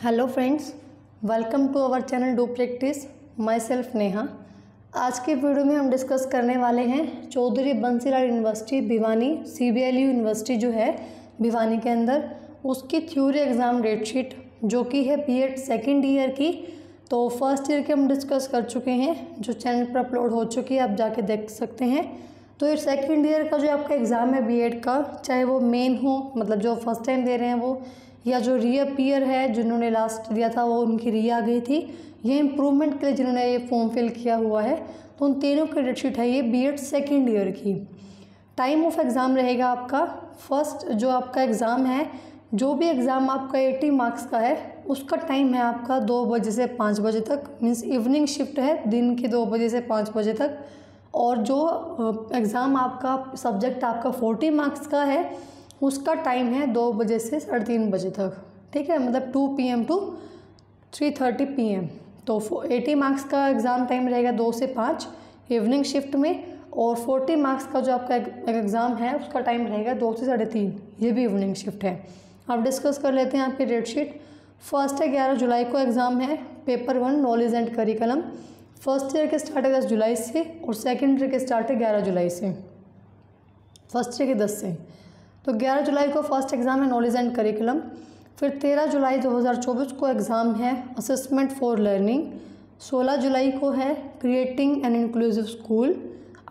Hello friends welcome to our channel do practice myself Neha आज के video में हम डिस्कस करने वाले हैं Chaudhary Bansilal university Bhiwani C B L U university जो है भिवानी के अंदर। उसकी थ्योरी एग्ज़ाम डेट शीट जो कि है बी एड सेकेंड ईयर की। तो फ़र्स्ट ईयर के हम डिस्कस कर चुके हैं, जो चैनल पर अपलोड हो चुकी है, आप जाके देख सकते हैं। तो ये सेकेंड ईयर का जो आपका एग्ज़ाम है बीएड का, चाहे वो मेन हो मतलब जो फ़र्स्ट टाइम दे रहे हैं वो, या जो रीअपियर है जिन्होंने लास्ट दिया था वो उनकी री आ गई थी, ये इम्प्रूवमेंट के लिए जिन्होंने ये फॉर्म फिल किया हुआ है तो उन तीनों की डेटशीट है ये बी एड सेकेंड ईयर की। टाइम ऑफ़ एग्ज़ाम रहेगा आपका फ़र्स्ट जो आपका एग्ज़ाम है, जो भी एग्ज़ाम आपका एटी मार्क्स का है, उसका टाइम है आपका दो बजे से पाँच बजे तक मीन्स इवनिंग शिफ्ट है, दिन के दो बजे से पाँच बजे तक। और जो एग्ज़ाम आपका सब्जेक्ट आपका फोर्टी मार्क्स का है, उसका टाइम है दो बजे से साढ़े तीन बजे तक, ठीक है? मतलब two P M two three thirty P M तो एटी मार्क्स का एग्ज़ाम टाइम रहेगा दो से पाँच इवनिंग शिफ्ट में और फोर्टी मार्क्स का जो आपका एग्ज़ाम है, उसका टाइम रहेगा दो से साढ़े तीन, ये भी इवनिंग शिफ्ट है। अब डिस्कस कर लेते हैं आपकी डेट शीट फ़र्स्ट है ग्यारह जुलाई को एग्ज़ाम है paper one knowledge and curriculum first year के स्टार्ट है दस जुलाई से और सेकेंड ईयर के स्टार्ट है ग्यारह जुलाई से। फ़र्स्ट ईयर के दस से। तो ग्यारह जुलाई को फ़र्स्ट एग्ज़ाम है नॉलेज एंड करिकुलम फिर तेरह जुलाई दो हज़ार चौबीस को एग्ज़ाम है असेसमेंट फॉर लर्निंग सोलह जुलाई को है क्रिएटिंग एन इंक्लूसिव स्कूल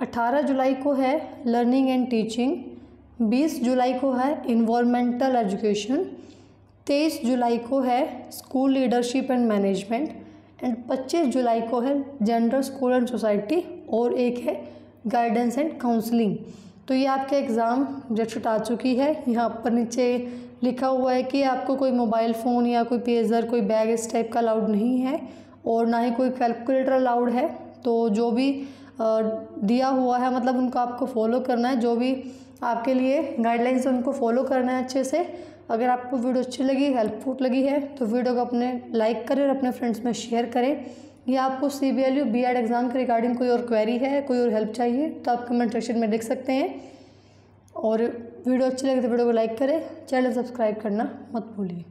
अठारह जुलाई को है लर्निंग एंड टीचिंग बीस जुलाई को है इन्वामेंटल एजुकेशन तेईस जुलाई को है school leadership and management and 25 जुलाई को है जनरल स्कूल एंड सोसाइटी और एक है गाइडेंस एंड काउंसलिंग। तो ये आपके एग्ज़ाम डेटशीट आ चुकी है। यहाँ पर नीचे लिखा हुआ है कि आपको कोई मोबाइल फ़ोन या कोई पेजर, कोई बैग इस टाइप का अलाउड नहीं है और ना ही कोई कैलकुलेटर अलाउड है। तो जो भी दिया हुआ है मतलब उनको आपको फॉलो करना है। जो भी आपके लिए गाइडलाइंस उनको फॉलो करना है अच्छे से। अगर आपको वीडियो अच्छी लगी हेल्पफुल लगी है तो वीडियो को अपने लाइक करें और अपने फ्रेंड्स में शेयर करें। या आपको C B L U B Ed exam के रिगार्डिंग कोई और क्वेरी है, कोई और हेल्प चाहिए तो आप कमेंट सेक्शन में लिख सकते हैं। और वीडियो अच्छी लगे तो वीडियो को लाइक करें चैनल सब्सक्राइब करना मत भूलिए।